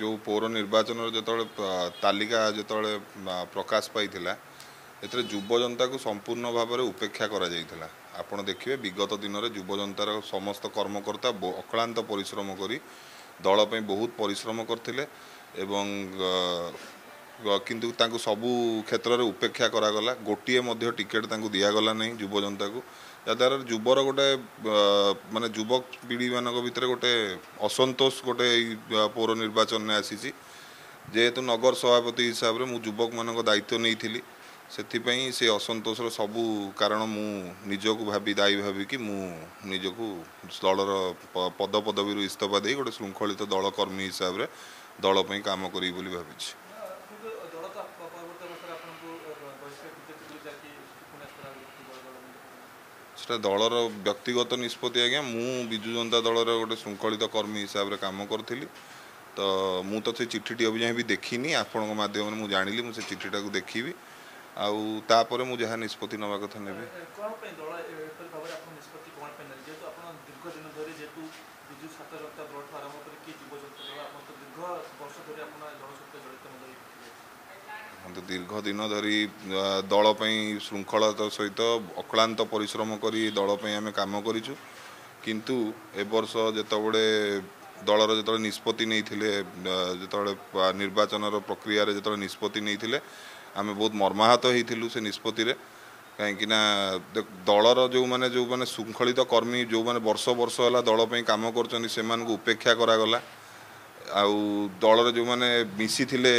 ଯେଉଁ ପୌର ନିର୍ବାଚନର ଯେତେବେଳେ ପ- ତାଲିକା ଯେତେବେଳେ ଆ, ପ୍ରକାଶ ପାଇଥିଲା ଏଥିରେ ଯୁବ ଜନତାକୁ ସମ୍ପୂର୍ଣ୍ଣ ଭାବରେ ଉପେକ୍ଷା କରାଯାଇଥିଲା। ଆପଣ ଦେଖିବେ ବିଗତ ଦିନରେ ଯୁବ ଜନତାର ସମସ୍ତ କର୍ମକର୍ତ୍ତା ବ- ଅକ୍ଳାନ୍ତ ପରିଶ୍ରମ କରି ଦଳ ପାଇଁ ବହୁତ ପରିଶ୍ରମ କରିଥିଲେ ଏବଂ ଅ, ଅ, କିନ୍ତୁ ତାଙ୍କୁ ସବୁ କ୍ଷେତ୍ରରେ ଉପେକ୍ଷା କରାଗଲା। ଗୋଟିଏ ମଧ୍ୟ ଟିକେଟ୍ ତାଙ୍କୁ ଦିଆଗଲା ନାହିଁ ଯୁବ ଜନତାକୁ। ଯାହାଦ୍ୱାରା ଯୁବର ଗୋଟେ ମାନେ ଯୁବକ ପିଢ଼ିମାନଙ୍କ ଭିତରେ ଗୋଟେ ଅସନ୍ତୋଷ ଗୋଟେ ଏଇ ପୌର ନିର୍ବାଚନରେ ଆସିଛି। ଯେହେତୁ ନଗର ସଭାପତି ହିସାବରେ ମୁଁ ଯୁବକମାନଙ୍କ ଦାୟିତ୍ୱ ନେଇଥିଲି। ସେଥିପାଇଁ ସେ ଅସନ୍ତୋଷର ସବୁ କାରଣ ମୁଁ ନିଜକୁ ଭାବି ଦାୟୀ ଭାବିକି ମୁଁ ନିଜକୁ ଦଳର ପ- ପଦ ପଦବୀରୁ ଇସ୍ତଫା ଦେଇ ଗୋଟେ ଶୃଙ୍ଖଳିତ ଦଳ କର୍ମୀ ହିସାବରେ ଦଳ ପାଇଁ କାମ କରିବି ବୋଲି ଭାବିଛି। ମୁଁ ସେ ଚିଠିଟାକୁ ଦେଖିବି ଆଉ ତାପରେ ମୁଁ ଯାହା ନିଷ୍ପତ୍ତି ନେବା କଥା ନେବି କ'ଣ ପାଇଁ ଦଳ ଏପରି ଭାବରେ ଆପଣ ନିଷ୍ପତ୍ତି କ'ଣ ପାଇଁ ନେଲେ ଯେହେତୁ ଆପଣ ଦୀର୍ଘ ଦିନ ଧରି ଯେହେତୁ ବିଜୁ ଛାତ୍ର ଜନତା ଦଳଠୁ ଆରମ୍ଭ କରିକି ଯୁବ ଜନତା ଦଳ ଆପଣ ତ ଦୀର୍ଘ ବର୍ଷ ଧରି ଆପଣ ଏ ଦଳ ସହିତ ଜଡ଼ିତ ମଧ୍ୟ ହେଇଥିଲେ କିନ୍ତୁ ଦୀର୍ଘ ଦିନ ଧରି ଆ, ଦଳ ପାଇଁ ଶୃଙ୍ଖଳତା ସହିତ ଅକ୍ଳାନ୍ତ ପରିଶ୍ରମ କରି ଦଳ ପାଇଁ ଆମେ କାମ କରିଛୁ। କିନ୍ତୁ ଏ ବର୍ଷ ଯେତେବେଳେ ଦଳର ଯେତେବେଳେ ନିଷ୍ପତ୍ତି ନେଇଥିଲେ ଆ, ଯେତେବେଳେ ଆ, ନିର୍ବାଚନର ପ୍ରକ୍ରିୟାରେ ଯେତେବେଳେ ନିଷ୍ପତ୍ତି ନେଇଥିଲେ ଆମେ ବହୁତ ମର୍ମାହତ ହେଇଥିଲୁ ସେ ନିଷ୍ପତ୍ତିରେ। କାହିଁକି ନା ଦେଖ, ଦଳର ଯେଉଁମାନେ ଯେଉଁମାନେ ଶୃଙ୍ଖଳିତ କର୍ମୀ ଯେଉଁମାନେ ବର୍ଷ ବର୍ଷ ହେଲା ଦଳ ପାଇଁ କାମ କରୁଛନ୍ତି ସେମାନଙ୍କୁ ଉପେକ୍ଷା କରାଗଲା। ଆଉ ଦଳରେ ଯେଉଁମାନେ ମିଶିଥିଲେ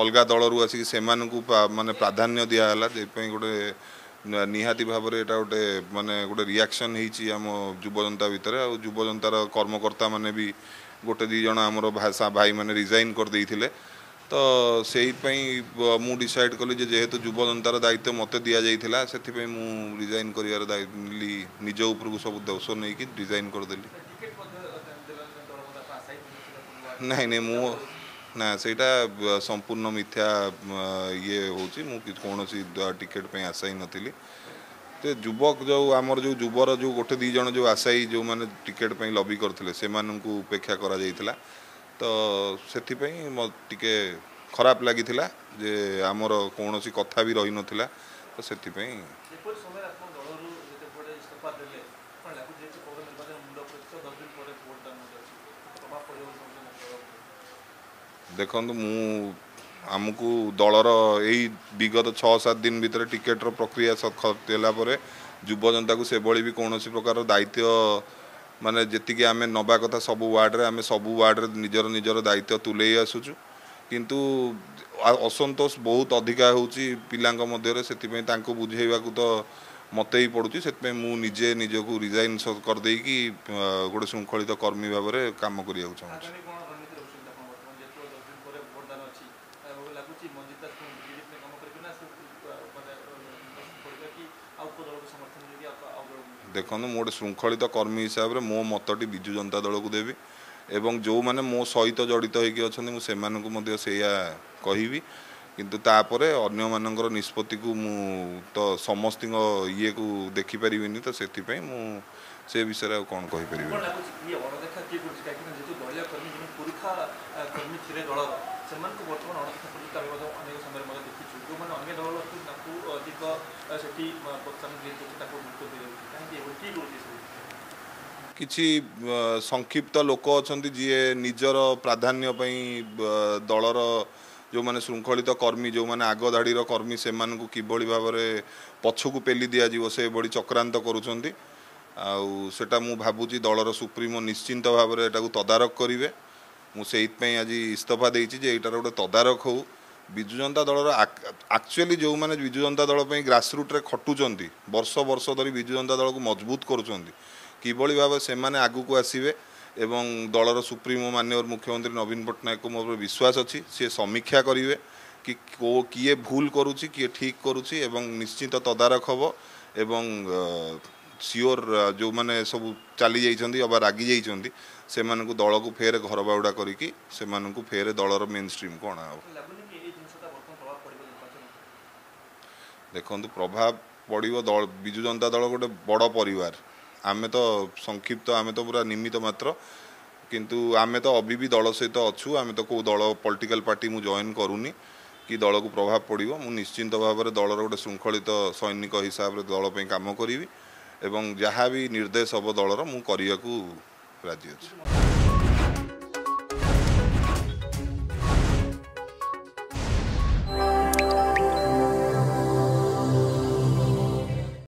ଅଲଗା ଦଳରୁ ଆସିକି ସେମାନଙ୍କୁ ପା- ମାନେ ପ୍ରାଧାନ୍ୟ ଦିଆହେଲା ସେଥିପାଇଁ ଗୋଟେ ନ- ନିହାତି ଭାବରେ ଏଇଟା ଗୋଟେ ମାନେ ଗୋଟେ ରିଆକ୍ସନ୍ ହେଇଛି ଆମ ଯୁବ ଜନତା ଭିତରେ। ଆଉ ଯୁବ ଜନତାର କର୍ମକର୍ତ୍ତାମାନେ ବି ଗୋଟେ ଦୁଇ ଜଣ ଆମର ଭାଷା ଭାଇମାନେ ରିଜାଇନ୍ କରିଦେଇଥିଲେ। ତ ସେଇଥିପାଇଁ ବ- ମୁଁ ଡିସାଇଡ଼୍ କଲି ଯେ ଯେହେତୁ ଯୁବ ଜନତାର ଦାୟିତ୍ୱ ମୋତେ ଦିଆଯାଇଥିଲା ସେଥିପାଇଁ ମୁଁ ରିଜାଇନ୍ କରିବାର ଦାୟି- ନେଲି ନିଜ ଉପରକୁ ସବୁ ଦୋଷ ନେଇକି ରିଜାଇନ୍ କରିଦେଲି। ନାଇଁ ନାଇଁ ମୁଁ ନା ସେଇଟା ସମ୍ପୂର୍ଣ୍ଣ ମିଥ୍ୟା ଇଏ ହେଉଛି ମୁଁ କୌଣସି ଟିକେଟ୍ ପାଇଁ ଆଶାୟୀ ନଥିଲି ତ ଯୁବକ ଯେଉଁ ଆମର ଯେଉଁ ଯୁବର ଯେଉଁ ଗୋଟେ ଦୁଇ ଜଣ ଯେଉଁ ଆଶାୟୀ ଯେଉଁମାନେ ଟିକେଟ୍ ପାଇଁ ଲବି କରିଥିଲେ ସେମାନଙ୍କୁ ଉପେକ୍ଷା କରାଯାଇଥିଲା ତ ସେଥିପାଇଁ ମୋ ଟିକେ ଖରାପ ଲାଗିଥିଲା ଯେ ଆମର କୌଣସି କଥା ବି ରହିନଥିଲା ତ ସେଥିପାଇଁ ଏପରି ସମୟରେ ଆପଣ ଦଳରୁ ଯେତେବେଳେ ଇସ୍ତଫା ଦେଲେ କ'ଣ ଲାଗୁଛି ଯେହେତୁ ପୌର ନିର୍ବାଚନ ମୁଣ୍ଡ ଉପରେ ତ ଦଶ ଦିନ ଦେଖନ୍ତୁ ମୁଁ ଆମକୁ ଦଳର ଏଇ ବିଗତ ଛଅ ସାତ ଦିନ ଭିତରେ ଟିକେଟ୍ର ପ୍ରକ୍ରିୟା ସଖ- ଦେଲା ପରେ ଯୁବ ଜନତାକୁ ସେଭଳି ବି କୌଣସି ପ୍ରକାର ଦାୟିତ୍ୱ ମାନେ ଯେତିକି ଆମେ ନେବା କଥା ସବୁ ୱାର୍ଡ଼ରେ ଆମେ ସବୁ ୱାର୍ଡ଼ରେ ନିଜର ନିଜର ଦାୟିତ୍ୱ ତୁଲେଇ ଆସୁଛୁ। କିନ୍ତୁ ଅସନ୍ତୋଷ ବହୁତ ଅଧିକା ହେଉଛି ପିଲାଙ୍କ ମଧ୍ୟରେ ସେଥିପାଇଁ ତାଙ୍କୁ ବୁଝେଇବାକୁ ତ ମୋତେ ହିଁ ପଡ଼ୁଛି ସେଥିପାଇଁ ମୁଁ ନିଜେ ନିଜକୁ ରିଜାଇନ୍ କରିଦେଇକି ଗୋଟେ ଶୃଙ୍ଖଳିତ କର୍ମୀ ଭାବରେ କାମ କରିବାକୁ ଚାହୁଁଛି। ଦେଖନ୍ତୁ ମୁଁ ଗୋଟେ ଶୃଙ୍ଖଳିତ କର୍ମୀ ହିସାବରେ ମୋ ମତଟି ବିଜୁ ଜନତା ଦଳକୁ ଦେବି ଏବଂ ଯେଉଁମାନେ ମୋ ସହିତ ଜଡ଼ିତ ହୋଇକି ଅଛନ୍ତି ମୁଁ ସେମାନଙ୍କୁ ମଧ୍ୟ ସେଇଆ କହିବି। କିନ୍ତୁ ତାପରେ ଅନ୍ୟମାନଙ୍କର ନିଷ୍ପତ୍ତିକୁ ମୁଁ ତ ସମସ୍ତଙ୍କ ଇଏକୁ ଦେଖିପାରିବିନି ତ ସେଥିପାଇଁ ମୁଁ ସେ ବିଷୟରେ ଆଉ କ'ଣ କହିପାରିବି? କ'ଣ ଲାଗୁଛି କିଏ ଅଣଦେଖା କିଏ କରୁଛି? କାହିଁକିନା ଯେହେତୁ ଦଳୀୟ କର୍ମୀ ଯେଉଁ ପୁରୁଖା ଆ, କର୍ମୀ ଥିଲେ ଦଳର ସେମାନଙ୍କୁ ବର୍ତ୍ତମାନ ଅଣଦେଖା କରୁଛନ୍ତି ଆମେ ମଧ୍ୟ ଅନେକ ସମୟରେ ମଧ୍ୟ ଦେଖିଛୁ। ଯେଉଁମାନେ ଅନ୍ୟ ଦଳ ଅଛି ତାଙ୍କୁ ଅଧିକ ଆ, ସେଠି ଆ, ପ୍ରୋତ୍ସାହନ ଦିଆଯାଉଛି ତାଙ୍କୁ ଗୁରୁତ୍ୱ ଦିଆଯାଉଛି। କାହିଁକି ଏଭଳି କିଏ କରୁଛି ସବୁ କିଛି ସଂକ୍ଷିପ୍ତ ଲୋକ ଅଛନ୍ତି ଯିଏ ନିଜର ପ୍ରାଧାନ୍ୟ ପାଇଁ ଦଳର ଯେଉଁମାନେ ଶୃଙ୍ଖଳିତ କର୍ମୀ ଯେଉଁମାନେ ଆଗ ଧାଡ଼ିର କର୍ମୀ ସେମାନଙ୍କୁ କିଭଳି ଭାବରେ ପଛକୁ ପେଲି ଦିଆଯିବ ସେଭଳି ଚକ୍ରାନ୍ତ କରୁଛନ୍ତି। ଆଉ ସେଟା ମୁଁ ଭାବୁଛି ଦଳର ସୁପ୍ରିମୋ ନିଶ୍ଚିନ୍ତ ଭାବରେ ଏଟାକୁ ତଦାରଖ କରିବେ। ମୁଁ ସେଇଥିପାଇଁ ଆଜି ଇସ୍ତଫା ଦେଇଛି ଯେ ଏଇଟାର ଗୋଟେ ତଦାରଖ ହଉ। ବିଜୁ ଜନତା ଦଳର ଆକ୍ଚୁଆଲି ଯେଉଁମାନେ ବିଜୁ ଜନତା ଦଳ ପାଇଁ ଗ୍ରାସରୁଟ୍ରେ ଖଟୁଛନ୍ତି ବର୍ଷ ବର୍ଷ ଧରି ବିଜୁ ଜନତା ଦଳକୁ ମଜବୁତ କରୁଛନ୍ତି କିଭଳି ଭାବେ ସେମାନେ ଆଗକୁ ଆସିବେ ଏବଂ ଦଳର ସୁପ୍ରିମୋ ମାନ୍ୟବର ମୁଖ୍ୟମନ୍ତ୍ରୀ ନବୀନ ପଟ୍ଟନାୟକଙ୍କୁ ମୋ ଉପରେ ବିଶ୍ୱାସ ଅଛି। ସିଏ ସମୀକ୍ଷା କରିବେ କି କୋ- କିଏ ଭୁଲ କରୁଛି କିଏ ଠିକ୍ କରୁଛି ଏବଂ ନିଶ୍ଚିତ ତଦାରଖ ହେବ ଏବଂ ସିଓର ଯେଉଁମାନେ ସବୁ ଚାଲି ଯାଇଛନ୍ତି ଅବା ରାଗି ଯାଇଛନ୍ତି ସେମାନଙ୍କୁ ଦଳକୁ ଫେର ଘର ବାହୁଡ଼ା କରିକି ସେମାନଙ୍କୁ ଫେର ଦଳର ମେନ୍ ଷ୍ଟ୍ରିମ୍କୁ ଅଣାହେବ ଲାଗୁନି କି ଏଇ ଜିନିଷଟା ବର୍ତ୍ତମାନ ପ୍ରଭାବ ପଡ଼ିବ ନିର୍ବାଚନ ଦେଖନ୍ତୁ ପ୍ରଭାବ ପଡ଼ିବ ଦଳ ବିଜୁ ଜନତା ଦଳ ଗୋଟେ ବଡ଼ ପରିବାର। ଆମେ ତ ସଂକ୍ଷିପ୍ତ ଆମେ ତ ପୁରା ନିମିତ୍ତ ମାତ୍ର। କିନ୍ତୁ ଆମେ ତ ଅବି ବି ଦଳ ସହିତ ଅଛୁ ଆମେ ତ କେଉଁ ଦଳ ପଲିଟିକାଲ ପାର୍ଟି ମୁଁ ଜଏନ୍ କରୁନି। କି ଦଳକୁ ପ୍ରଭାବ ପଡ଼ିବ ମୁଁ ନିଶ୍ଚିନ୍ତ ଭାବରେ ଦଳର ଗୋଟେ ଶୃଙ୍ଖଳିତ ସୈନିକ ହିସାବରେ ଦଳ ପାଇଁ କାମ କରିବି। ଏବଂ ଯାହା ବି ନିର୍ଦ୍ଦେଶ ହେବ ଦଳର ମୁଁ କରିବାକୁ ରାଜି ଅଛି।